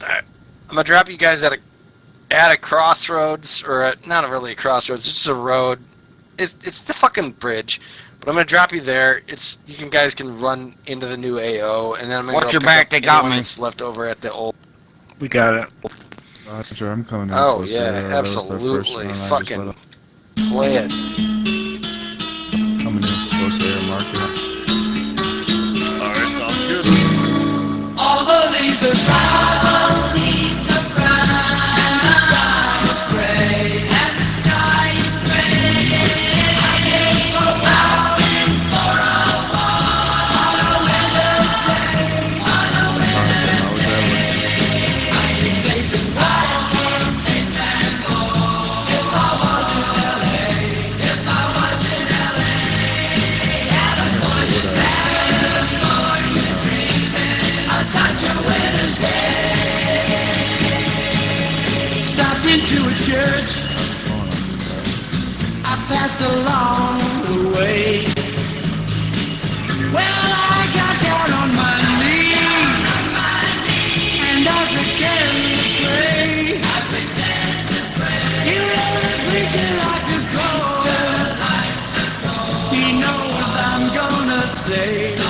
Alright. I'm gonna drop you guys at a at a crossroads or at, not really a crossroads, it's just a road. It's it's the fucking bridge. But I'm gonna drop you there. It's you can guys can run into the new AO and then I'm gonna Watch go your pick back, up they got anyone me. that's left over at the old We got it. Roger, I'm coming in. Oh closer. yeah, That was their first absolutely. one, I just Fucking let play it. Coming in close air stopped into a church. I passed along the way. Well, I got down on my knees, and I began to pray. You know the preacher like a choir. He knows I'm gonna stay.